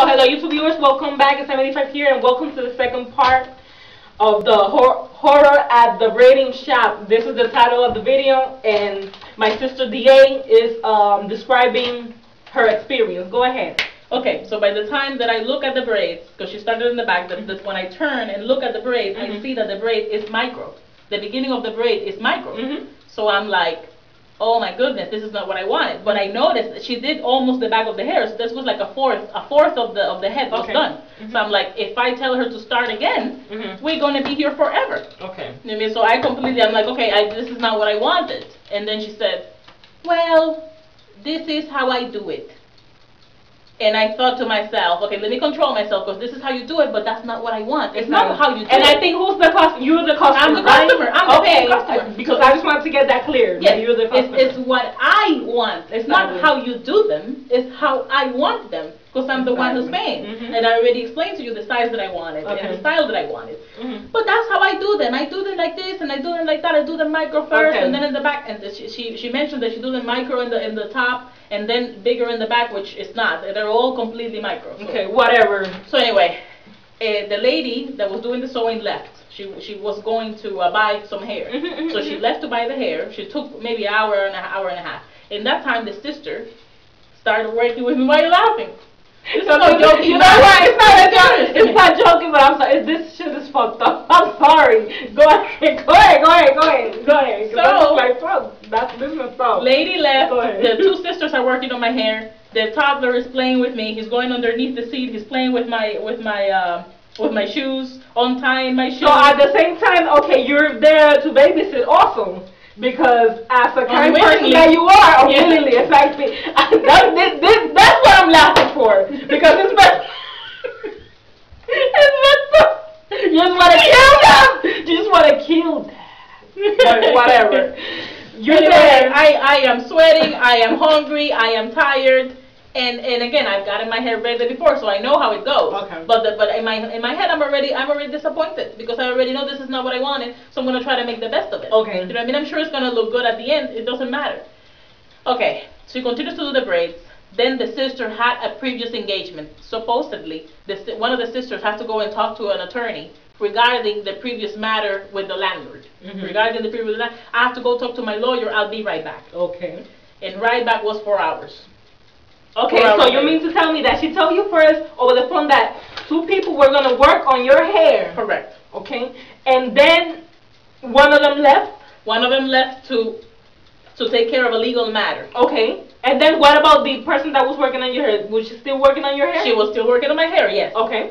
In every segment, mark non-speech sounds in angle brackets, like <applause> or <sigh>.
So hello YouTube viewers, welcome back. It's 75 here and welcome to the second part of the hor horror at the braiding shop. This is the title of the video and my sister DA is um, describing her experience. Go ahead. Okay, so by the time that I look at the braids, because she started in the back, that, that when I turn and look at the braid, I Mhm. see that the braid is micro. The beginning of the braid is micro. Mhm. So I'm like, oh my goodness, this is not what I wanted. But I noticed that she did almost the back of the hair. So this was like a fourth, a fourth of the of the head was Okay. done. Mhm. So I'm like, if I tell her to start again, Mhm. we're gonna be here forever. Okay. You know I mean, so I completely, I'm like, okay, I, this is not what I wanted. And then she said, well, this is how I do it. And I thought to myself, okay, let me control myself because this is how you do it, but that's not what I want. It's not how you do And it. And I think who's the customer? You're the customer. I'm the right? customer. I'm the okay. paying customer. Because I just wanted to get that clear. Yes, You're the it's, customer. it's what I want. It's not how you do them. It's how I want them because I'm the one who's paying. Mhm. And I already explained to you the size that I wanted Okay. and the style that I wanted. Mhm. But that's how I do them. I do them like this, and I do them like that. I do them micro first, Okay. and then in the back. And the, she, she she mentioned that she do them micro in the in the top, and then bigger in the back, which is not. They're all completely micro. So. Okay, whatever. So anyway, uh, the lady that was doing the sewing left. She she was going to uh, buy some hair. Mhm, mhm, so she mhm. left to buy the hair. She took maybe an hour and an hour and a half. In that time, the sister started working with me. Why are you laughing? This is So, joking. You know what? It's not a joke. It's not joking, but I'm sorry. This shit is fucked up. <laughs> I'm sorry. Go ahead. Go ahead. Go ahead. Go ahead. Go ahead. So- That's my fault. That's business stuff. Lady left. The two sisters are working on my hair. The toddler is playing with me. He's going underneath the seat. He's playing with my with my uh, with my shoes, untying my shoes. So at the same time, okay, you're there to babysit also. Because as a kind person Unwillingly. that you are, Yeah. unwillingly, exactly. <laughs> that, this, this, that's what I'm laughing for. Because it's messed It's messed up. You just want to kill them. You just want to kill them. Whatever. <laughs> You're Anyway. I, I am sweating, I am hungry, I am tired, and and again I've gotten my hair braided before, so I know how it goes. Okay. But the, but in my in my head I'm already I'm already disappointed because I already know this is not what I wanted, so I'm gonna try to make the best of it. Okay. You know what I mean? I'm sure it's gonna look good at the end. It doesn't matter. Okay. So she continues to do the braids. Then the sister had a previous engagement. Supposedly, the, one of the sisters has to go and talk to an attorney regarding the previous matter with the landlord. Mhm. Regarding the previous, la- I have to go talk to my lawyer. I'll be right back. Okay. And right back was four hours. Okay, Four so hours you mean to tell me that she told you first over the phone that two people were gonna work on your hair, Correct. okay? And then one of them left, One of them left to to take care of a legal matter. okay? And then what about the person that was working on your hair? Was she still working on your hair? She was still working on my hair. Yes. Okay.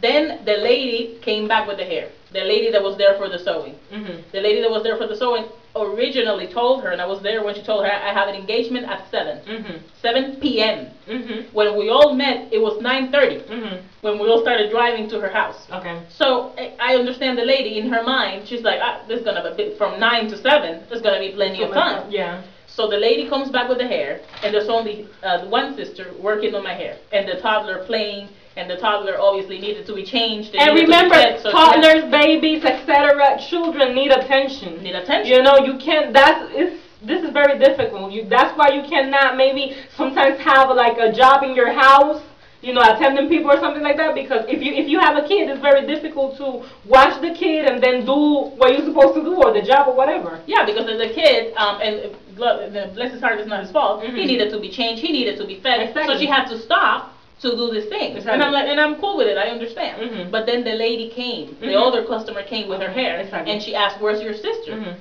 Then the lady came back with the hair. The lady that was there for the sewing. Mhm. The lady that was there for the sewing originally told her, and I was there when she told her, I have an engagement at 7. Mhm. 7 p.m. Mhm. When we all met, it was 9.30 Mhm. when we all started driving to her house. Okay. So I- I understand the lady in her mind, she's like, ah, this is going to be, from 9 to 7, there's going to be plenty of time. Yeah. So the lady comes back with the hair, and there's only uh, one sister working on my hair, and the toddler playing, and the toddler obviously needed to be changed. And be remember, so toddlers, babies, etc., children need attention. Need attention. You know, you can't. That's it's. This is very difficult. You. That's why you cannot maybe sometimes have like a job in your house. You know, attending people or something like that. Because if you if you have a kid, it's very difficult to watch the kid and then do what you're supposed to do or the job or whatever. Yeah, because as a kid, um, and uh, glo- the- bless his heart, it's not his fault. He Mhm. needed to be changed. He needed to be fed. Exactly. So she had to stop to do this thing. And I'm like, and I'm cool with it. I understand. Mhm. But then the lady came. The Mhm. older customer came with her hair, Exactly. and she asked, "Where's your sister?" Mhm.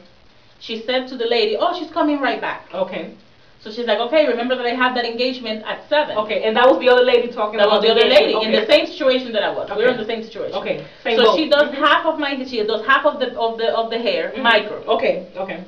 She said to the lady, "Oh, she's coming right back." Okay. So she's like, "Okay, remember that I have that engagement at 7. Okay. And that was the other lady talking That about was the other lady okay. in the same situation that I was. We were in the same situation. Okay. Same so boat. she does Mhm. half of my she does half of the of the of the hair Mhm. micro. Okay. Okay.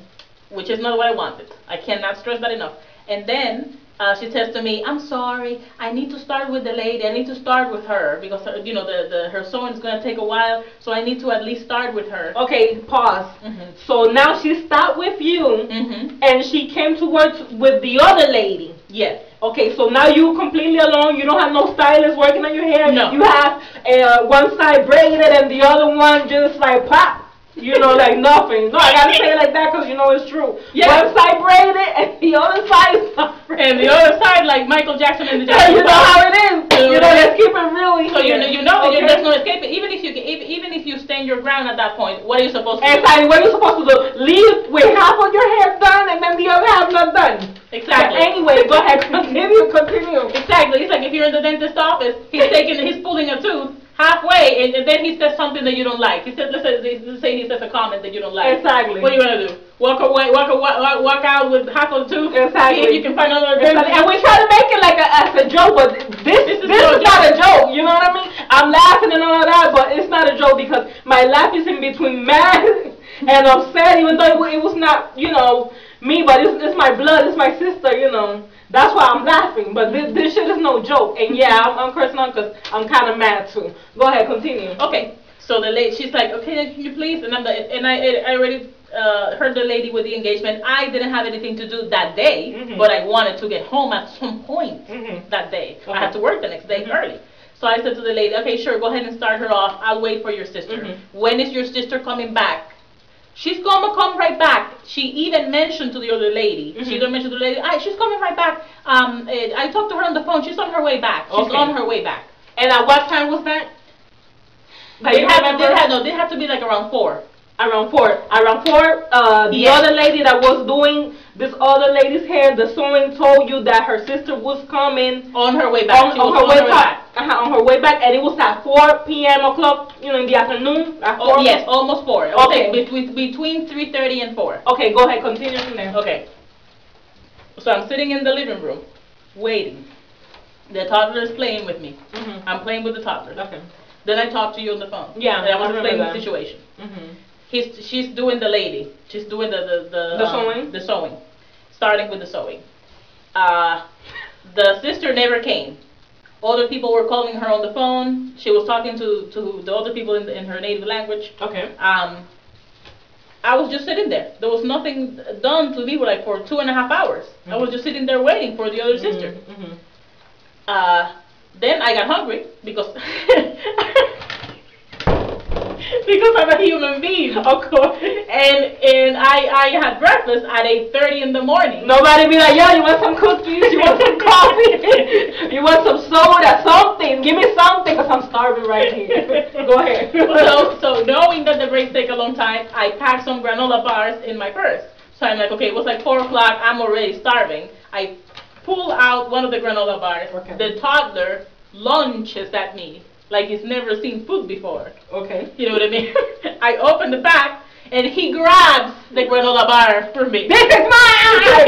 which is not what I wanted. I cannot stress that enough. And then uh, she says to me, "I'm sorry. I need to start with the lady. I need to start with her because uh, you know the, the her sewing is going to take a while, so I need to at least start with her." Okay. Pause. Mhm. So now she stopped with you. Mhm. and she came to work with the other lady. Yes. Okay, so now you completely alone. You don't have no stylist working on your hair. No. You have uh, one side braided and the other one just like pop you know, like nothing. No, I gotta say it like that because you know it's true. Yes. One side braided and the other side is not braided. And the other side, like Michael Jackson and the Jackson. you know how it is. You know, let's keep it. So you know, you know, okay. there's no escaping. Even if you even, even if you stand your ground at that point, what are you supposed to? Exactly. Do? What are you supposed to do? Leave with half of your hair done and then the other half not done. Exactly. But anyway, go ahead. Continue. Continue. Exactly. It's like if you're in the dentist's office, he's taking, he's pulling a tooth halfway, and, and then he says something that you don't like. He says, let's say, let's say he says a comment that you don't like. Exactly. What are you gonna do? Walk away, walk away, walk, walk out with half of the tooth. Exactly. See if you can find another Exactly. And we try to make it like a, as a joke, but this This this is is, no not a joke. You know what I mean? I'm laughing and all of that, but it's not a joke because my laugh is in between mad <laughs> and upset, even though it, it was not, you know, me, but it's, it's my blood, it's my sister, you know. That's why I'm laughing, but this, this shit is no joke. And yeah, I'm, I'm cursing on because I'm kind of mad too. Go ahead, continue. Okay. So the lady, she's like, okay, can you please? And I'm the, and I, I already uh, heard the lady with the engagement. I didn't have anything to do that day, Mhm. but I wanted to get home at some point Mhm. that day. I had to work the next day Mhm. early. So I said to the lady, okay, sure, go ahead and start her off. I'll wait for your sister. Mhm. When is your sister coming back? She's gonna come right back. She even mentioned to the other lady. She Mhm. even mentioned to the lady, "Ah, she's coming right back. Um, eh, I talked to her on the phone. She's on her way back. She's Okay. on her way back. And at what time was that? They had, remember? they had, no, they had to be like around four. Around four. Around four, uh, the Yes. other lady that was doing this other lady's hair, the sewing told you that her sister was coming On her way back. on, She on was her way back. Uh-huh, on her way back, and it was at 4 p.m. o'clock, you know, in the afternoon. At Oh, yes, almost four. Okay. Between, between 3.30 and 4. Okay, go ahead, continue from there. Okay. So I'm sitting in the living room, waiting. The toddler is playing with me. Mhm. I'm playing with the toddler. Okay. Then I talk to you on the phone. Yeah, And I was explaining the situation. Mhm. He's, she's doing the lady. She's doing the the the, The um, sewing? The sewing, starting with the sewing. Uh, the sister never came. Other people were calling her on the phone. She was talking to to the other people in, in her native language. Okay. Um, I was just sitting there. There was nothing done to me like for two and a half hours. I was Mhm. just sitting there waiting for the other sister. Mhm. Uh, then I got hungry because <laughs> <laughs> because I'm a human being, of course. And and I I had breakfast at 8:30 in the morning. Nobody be like, yo, you want some cookies? You want some <laughs> coffee? <laughs> you want some soda? Something? Give me something, because I'm starving right here. Go ahead. so so knowing that the breaks take a long time, I packed some granola bars in my purse. So I'm like, okay, it was like four o'clock. I'm already starving. I pull out one of the granola bars. Okay. The toddler lunges at me like he's never seen food before. Okay. You know what I mean? <laughs> I open the pack and he grabs the granola bar from me. This is mine! <laughs> like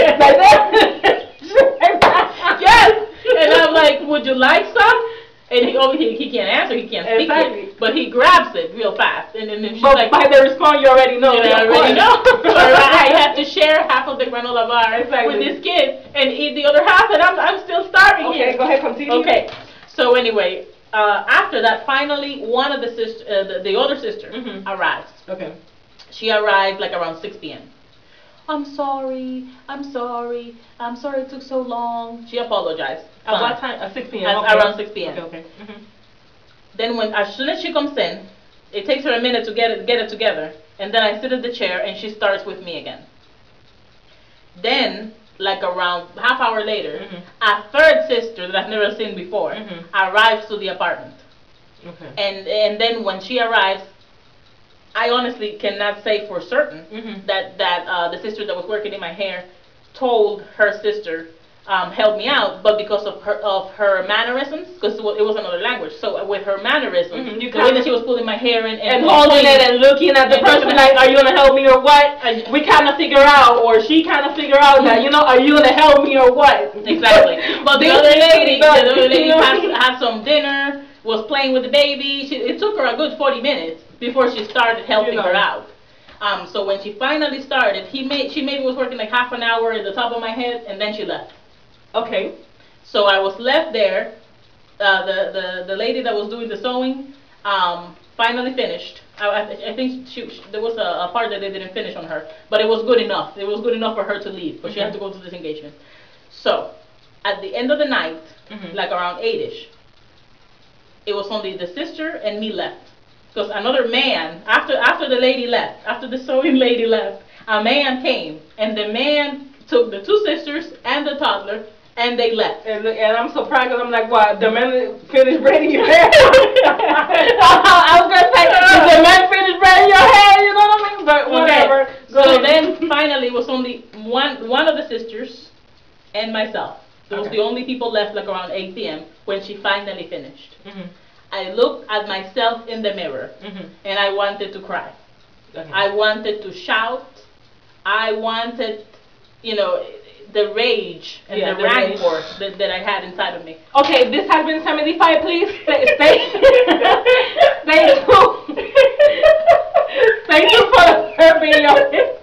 that. yes! And I'm like, would you like some? And he, oh, he, he can't answer, he can't speak Exactly. it, but he grabs it real fast. And then she's But like, by the response, you already know. Yeah, <laughs> I already know. I have to share half of the granola bar Exactly. with this kid and eat the other half, and I'm, I'm still starving Okay, here. go ahead, continue. Okay. So anyway, uh, after that, finally, one of the sister, uh, the, the other sister, Mhm. arrives. Okay. She arrived like around 6 p.m. I'm sorry. I'm sorry. I'm sorry it took so long. She apologized. At Fine. what time? At 6 p.m. At okay. around 6 p.m. Okay, okay. Mhm. Then when as soon as she comes in, it takes her a minute to get it get it together, and then I sit in the chair and she starts with me again. Then, like around half hour later, Mhm. a third sister that I've never seen before Mhm. arrives to the apartment. Okay. And and then when she arrives, I honestly cannot say for certain Mhm. that that uh, the sister that was working in my hair told her sister um, help me out, but because of her of her mannerisms, because it was, another language, so with her mannerisms, Mhm, you the way that she was pulling my hair and and and, holding it and looking at the person like, are you gonna help me or what? I- We kind of figure out, or she kind of figure out that, you know, are you gonna help me or what? Exactly. <laughs> But the other lady, the other lady had, had some dinner, was playing with the baby. She, it took her a good 40 minutes before she started helping You know. her out. Um, so when she finally started, he made she maybe was working like half an hour at the top of my head, and then she left. Okay. So I was left there. Uh, the, the the lady that was doing the sewing um, finally finished. I, I, I think she, she, there was a, a part that they didn't finish on her, but it was good enough. It was good enough for her to leave, but she had to go to this engagement. So at the end of the night, Mhm. like around eight-ish, it was only the sister and me left. Because another man, after after the lady left, after the sewing lady left, a man came, and the man took the two sisters and the toddler and they left. And, and I'm surprised because I'm like, what? The men finished braiding your hair? <laughs> I was gonna say, did the men finish braiding your hair? You know what I mean? But whatever. Okay. So then finally it was only one one of the sisters and myself. Those Okay. the only people left like around 8 p.m. when she finally finished. Mhm. I looked at myself in the mirror Mhm. and I wanted to cry. Okay. I wanted to shout. I wanted, you know, the rage and Yeah, the, the rage. rancor that, that I had inside of me. Okay, this has been 75. Please stay, stay, stay tuned. Stay tuned for the your